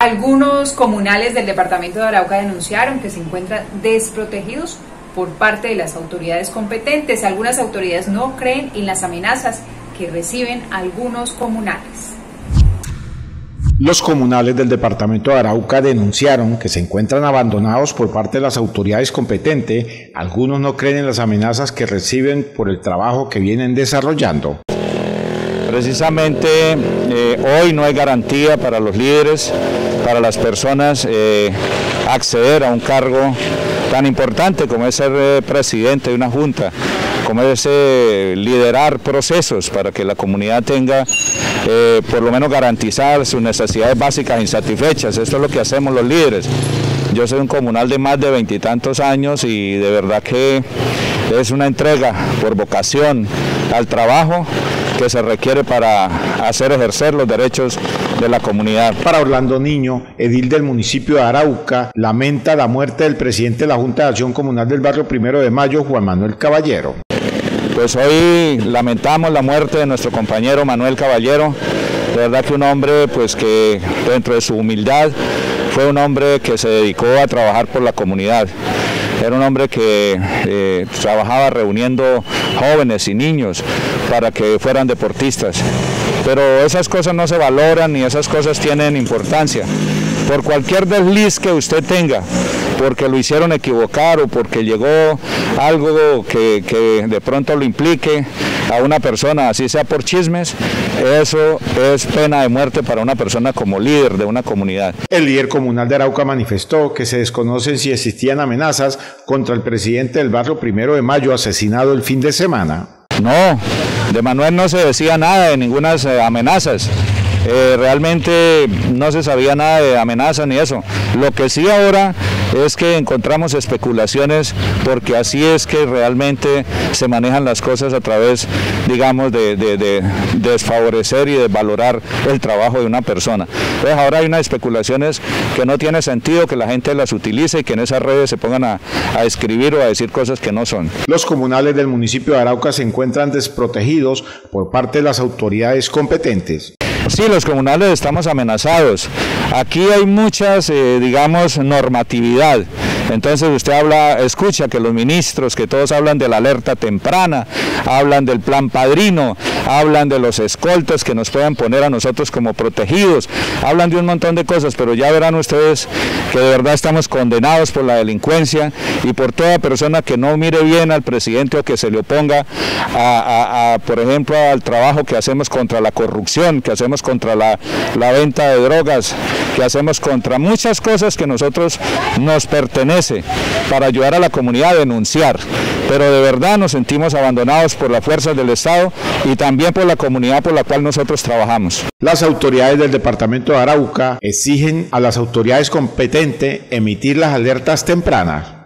Algunos comunales del departamento de Arauca denunciaron que se encuentran desprotegidos por parte de las autoridades competentes. Algunas autoridades no creen en las amenazas que reciben algunos comunales. Los comunales del departamento de Arauca denunciaron que se encuentran abandonados por parte de las autoridades competentes. Algunos no creen en las amenazas que reciben por el trabajo que vienen desarrollando. Precisamente eh, hoy no hay garantía para los líderes, para las personas eh, acceder a un cargo tan importante como es ser eh, presidente de una junta, como es liderar procesos para que la comunidad tenga por lo menos garantizar sus necesidades básicas insatisfechas. Esto es lo que hacemos los líderes. Yo soy un comunal de más de veintitantos años y de verdad que es una entrega por vocación al trabajo que se requiere para hacer ejercer los derechos de la comunidad. Para Orlando Niño, edil del municipio de Arauca, lamenta la muerte del presidente de la Junta de Acción Comunal del barrio Primero de Mayo, Juan Manuel Caballero. Pues hoy lamentamos la muerte de nuestro compañero Manuel Caballero, de verdad que un hombre pues que dentro de su humildad fue un hombre que se dedicó a trabajar por la comunidad. Era un hombre que eh, trabajaba reuniendo jóvenes y niños para que fueran deportistas. Pero esas cosas no se valoran ni esas cosas tienen importancia. Por cualquier desliz que usted tenga, porque lo hicieron equivocar o porque llegó algo que de pronto lo implique a una persona, así sea por chismes, eso es pena de muerte para una persona como líder de una comunidad. El líder comunal de Arauca manifestó que se desconocen si existían amenazas contra el presidente del barrio Primero de Mayo asesinado el fin de semana. No, de Manuel no se decía nada de ninguna eh, amenazas. Eh, realmente no se sabía nada de amenazas ni eso. Lo que sí ahora es que encontramos especulaciones porque así es que realmente se manejan las cosas a través, digamos, de, desfavorecer y de valorar el trabajo de una persona. Entonces ahora hay unas especulaciones que no tiene sentido que la gente las utilice y que en esas redes se pongan a, a escribir o a decir cosas que no son. Los comunales del municipio de Arauca se encuentran desprotegidos por parte de las autoridades competentes. Sí, los comunales estamos amenazados. Aquí hay muchas, eh, digamos, normatividad. Entonces usted habla, escucha que los ministros, que todos hablan de la alerta temprana, hablan del plan padrino, hablan de los escoltas que nos puedan poner a nosotros como protegidos, hablan de un montón de cosas, pero ya verán ustedes que de verdad estamos condenados por la delincuencia y por toda persona que no mire bien al presidente o que se le oponga a, por ejemplo, al trabajo que hacemos contra la corrupción, que hacemos contra la, la venta de drogas, que hacemos contra muchas cosas que nosotros nos pertenece para ayudar a la comunidad a denunciar. Pero de verdad nos sentimos abandonados por las fuerzas del Estado y también por la comunidad por la cual nosotros trabajamos. Las autoridades del departamento de Arauca exigen a las autoridades competentes emitir las alertas tempranas